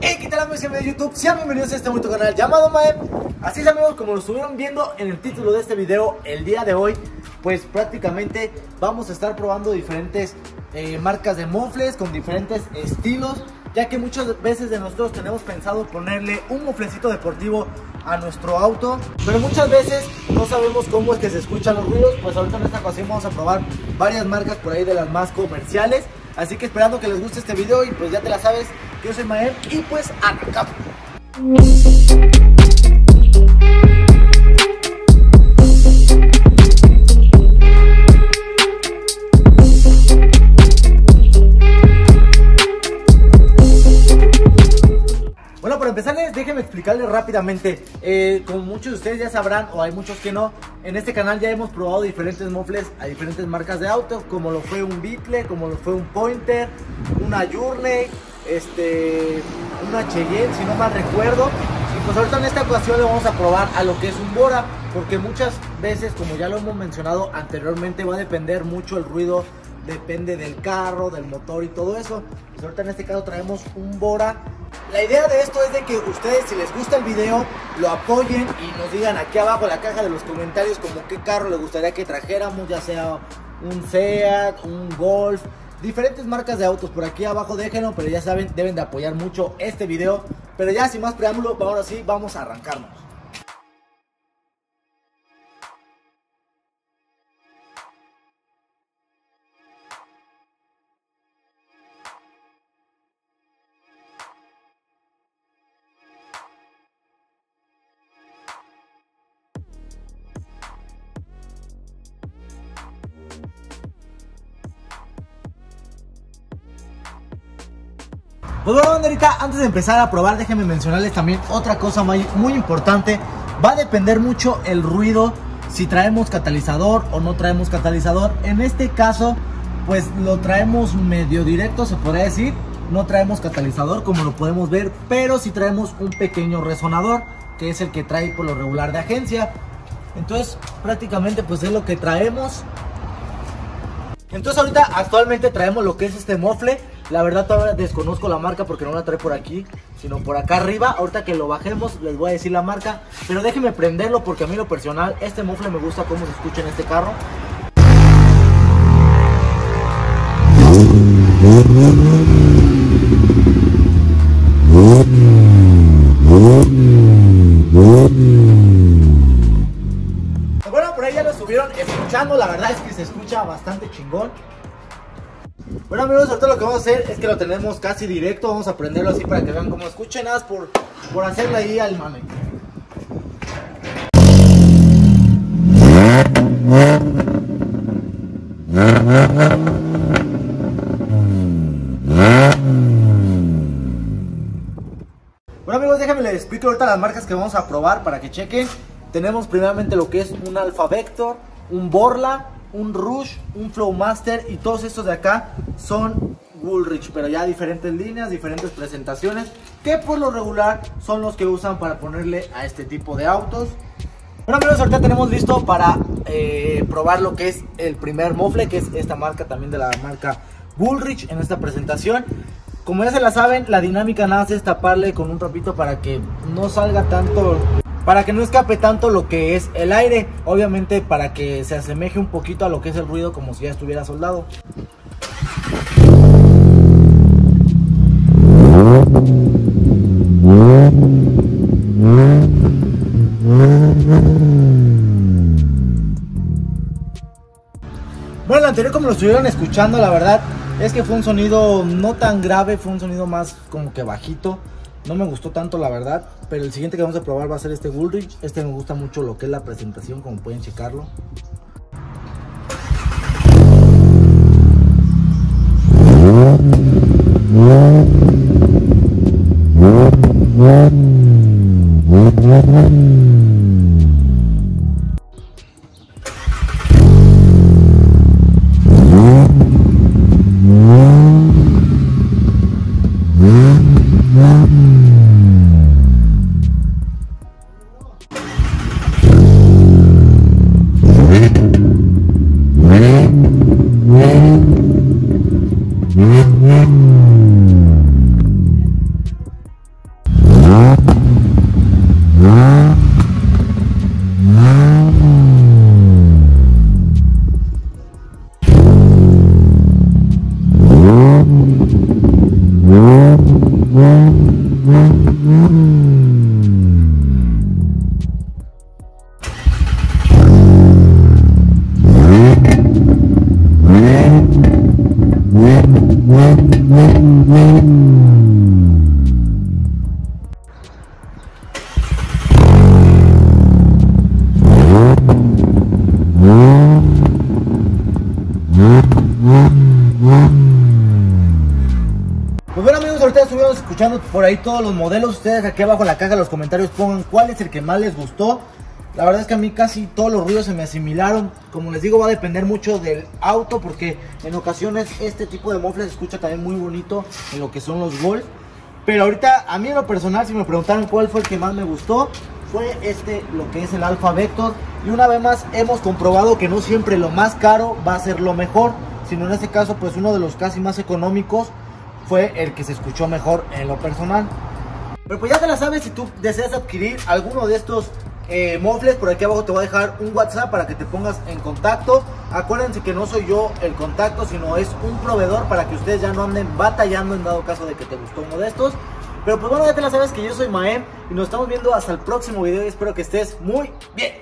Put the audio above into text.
Hey, ¿qué tal amigos de YouTube? Sean bienvenidos a este bonito canal llamado Mae. Así es amigos, como lo estuvieron viendo en el título de este video El día de hoy, pues prácticamente vamos a estar probando diferentes eh, marcas de mofles Con diferentes estilos Ya que muchas veces de nosotros tenemos pensado ponerle un moflecito deportivo a nuestro auto Pero muchas veces no sabemos cómo es que se escuchan los ruidos. Pues ahorita en esta ocasión vamos a probar varias marcas por ahí de las más comerciales. Así que esperando que les guste este video y pues ya te la sabes, yo soy Mael y pues arrancamos. Bueno, para empezarles, déjenme explicarles rápidamente. Eh, como muchos de ustedes ya sabrán, o hay muchos que no, en este canal ya hemos probado diferentes mofles a diferentes marcas de autos, como lo fue un Beetle, como lo fue un Pointer, una Journey, este, una Cheyenne, si no mal recuerdo. Y pues ahorita en esta ocasión le vamos a probar a lo que es un Bora, porque muchas veces, como ya lo hemos mencionado anteriormente, va a depender mucho el ruido, depende del carro, del motor y todo eso. Pues ahorita en este caso traemos un Bora la idea de esto es de que ustedes si les gusta el video lo apoyen y nos digan aquí abajo en la caja de los comentarios como qué carro les gustaría que trajéramos, ya sea un Seat, un Golf, diferentes marcas de autos por aquí abajo déjenlo, pero ya saben, deben de apoyar mucho este video. Pero ya sin más preámbulo, ahora sí vamos a arrancarnos. Pues bueno, banderita, antes de empezar a probar, déjenme mencionarles también otra cosa muy, importante. Va a depender mucho el ruido, si traemos catalizador o no traemos catalizador. En este caso, pues lo traemos medio directo, se podría decir. No traemos catalizador, como lo podemos ver, pero sí traemos un pequeño resonador, que es el que trae por lo regular de agencia. Entonces, prácticamente, pues es lo que traemos. Entonces, ahorita, actualmente traemos lo que es este mofle la verdad todavía desconozco la marca porque no la trae por aquí, sino por acá arriba. Ahorita que lo bajemos les voy a decir la marca. Pero déjenme prenderlo porque a mí lo personal, este mofle me gusta cómo se escucha en este carro. Bueno, por ahí ya lo estuvieron escuchando, la verdad es que se escucha bastante chingón. Bueno amigos, ahorita lo que vamos a hacer es que lo tenemos casi directo, vamos a prenderlo así para que vean cómo escuchen, nada por, por hacerle ahí al mame. Bueno amigos, déjenme les explico ahorita las marcas que vamos a probar para que chequen. Tenemos primeramente lo que es un Alpha Vector, un Borla, un Rush, un Flowmaster y todos estos de acá son Woolrich, pero ya diferentes líneas, diferentes presentaciones, que por lo regular son los que usan para ponerle a este tipo de autos. Bueno amigos, ahorita tenemos listo para eh, probar lo que es el primer mofle, que es esta marca también de la marca Woolrich en esta presentación. Como ya se la saben, la dinámica nada es taparle con un trapito para que no salga tanto para que no escape tanto lo que es el aire, obviamente para que se asemeje un poquito a lo que es el ruido como si ya estuviera soldado. Bueno, el anterior como lo estuvieron escuchando, la verdad es que fue un sonido no tan grave, fue un sonido más como que bajito. No me gustó tanto la verdad, pero el siguiente que vamos a probar va a ser este Woolrich. Este me gusta mucho lo que es la presentación, como pueden checarlo. Mm-hmm. Yeah. Pues estuvimos escuchando por ahí todos los modelos. Ustedes aquí abajo en la caja de los comentarios pongan cuál es el que más les gustó. La verdad es que a mí casi todos los ruidos se me asimilaron. Como les digo, va a depender mucho del auto porque en ocasiones este tipo de mofles se escucha también muy bonito en lo que son los Golf. Pero ahorita a mí en lo personal, si me preguntaron cuál fue el que más me gustó, fue este, lo que es el Alpha Vector. Y una vez más hemos comprobado que no siempre lo más caro va a ser lo mejor, sino en este caso pues uno de los casi más económicos fue el que se escuchó mejor en lo personal. Pero pues ya te la sabes, si tú deseas adquirir alguno de estos eh, mofles, por aquí abajo te voy a dejar un WhatsApp para que te pongas en contacto. Acuérdense que no soy yo el contacto, sino es un proveedor para que ustedes ya no anden batallando en dado caso de que te gustó uno de estos. Pero pues bueno, ya te la sabes que yo soy Maem y nos estamos viendo hasta el próximo video y espero que estés muy bien.